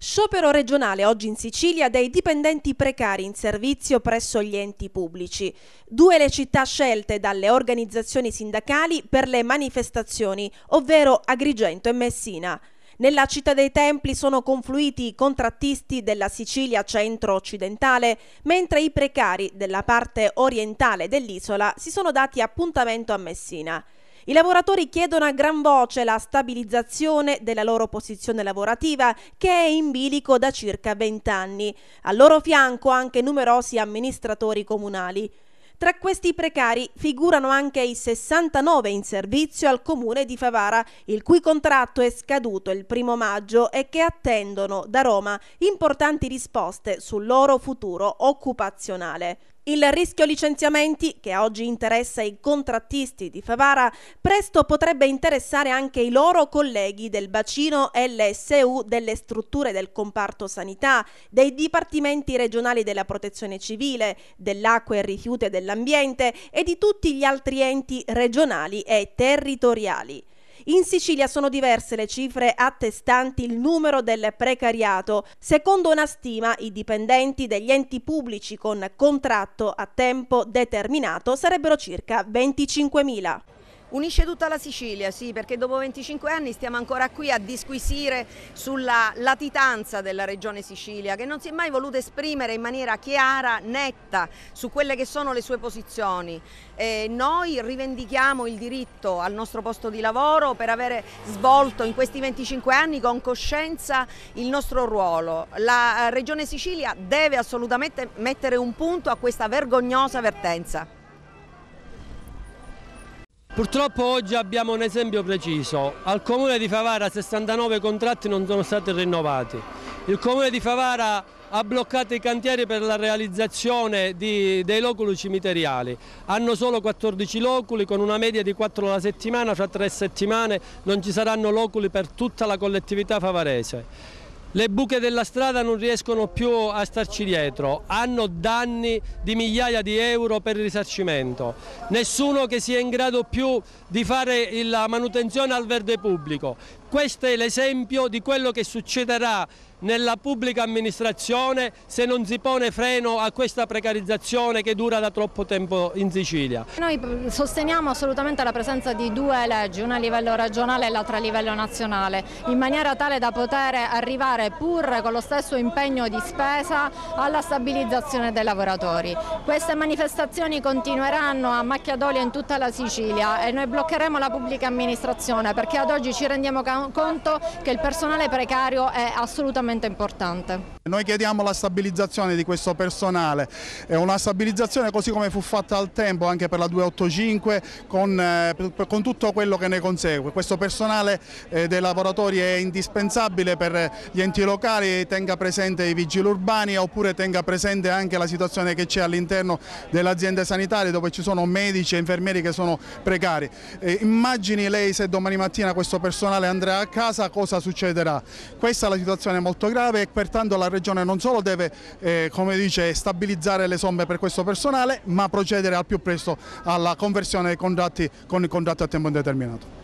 Sciopero regionale oggi in Sicilia dei dipendenti precari in servizio presso gli enti pubblici. Due le città scelte dalle organizzazioni sindacali per le manifestazioni, ovvero Agrigento e Messina. Nella città dei Templi sono confluiti i contrattisti della Sicilia centro-occidentale, mentre i precari della parte orientale dell'isola si sono dati appuntamento a Messina. I lavoratori chiedono a gran voce la stabilizzazione della loro posizione lavorativa che è in bilico da circa 20 anni. Al loro fianco anche numerosi amministratori comunali. Tra questi precari figurano anche i 69 in servizio al comune di Favara, il cui contratto è scaduto il primo maggio e che attendono da Roma importanti risposte sul loro futuro occupazionale. Il rischio licenziamenti, che oggi interessa i contrattisti di Favara, presto potrebbe interessare anche i loro colleghi del bacino LSU delle strutture del comparto sanità, dei dipartimenti regionali della protezione civile, dell'acqua e rifiuti dell'ambiente e di tutti gli altri enti regionali e territoriali. In Sicilia sono diverse le cifre attestanti il numero del precariato. Secondo una stima, i dipendenti degli enti pubblici con contratto a tempo determinato sarebbero circa 25.000. Unisce tutta la Sicilia, sì, perché dopo 25 anni stiamo ancora qui a disquisire sulla latitanza della regione Sicilia, che non si è mai voluta esprimere in maniera chiara, netta, su quelle che sono le sue posizioni. E noi rivendichiamo il diritto al nostro posto di lavoro per avere svolto in questi 25 anni con coscienza il nostro ruolo. La regione Sicilia deve assolutamente mettere un punto a questa vergognosa vertenza. Purtroppo oggi abbiamo un esempio preciso. Al comune di Favara 69 contratti non sono stati rinnovati. Il comune di Favara ha bloccato i cantieri per la realizzazione di, dei loculi cimiteriali. Hanno solo 14 loculi con una media di 4 alla settimana, fra tre settimane non ci saranno loculi per tutta la collettività favarese. Le buche della strada non riescono più a starci dietro, hanno danni di migliaia di euro per il risarcimento. Nessuno che sia in grado più di fare la manutenzione al verde pubblico. Questo è l'esempio di quello che succederà nella pubblica amministrazione se non si pone freno a questa precarizzazione che dura da troppo tempo in Sicilia. Noi sosteniamo assolutamente la presenza di due leggi, una a livello regionale e l'altra a livello nazionale, in maniera tale da poter arrivare pur con lo stesso impegno di spesa alla stabilizzazione dei lavoratori. Queste manifestazioni continueranno a macchia d'olio in tutta la Sicilia e noi bloccheremo la pubblica amministrazione perché ad oggi ci rendiamo conto che il personale precario è assolutamente importante. Noi chiediamo la stabilizzazione di questo personale, è una stabilizzazione così come fu fatta al tempo anche per la 285 con, eh, con tutto quello che ne consegue. Questo personale eh, dei lavoratori è indispensabile per gli enti locali, tenga presente i vigili urbani oppure tenga presente anche la situazione che c'è all'interno delle aziende sanitarie dove ci sono medici e infermieri che sono precari. Eh, immagini lei se domani mattina questo personale andrà a casa cosa succederà. Questa è la situazione molto molto grave e pertanto la Regione non solo deve eh, come dice, stabilizzare le somme per questo personale ma procedere al più presto alla conversione dei contratti con il contratto a tempo indeterminato.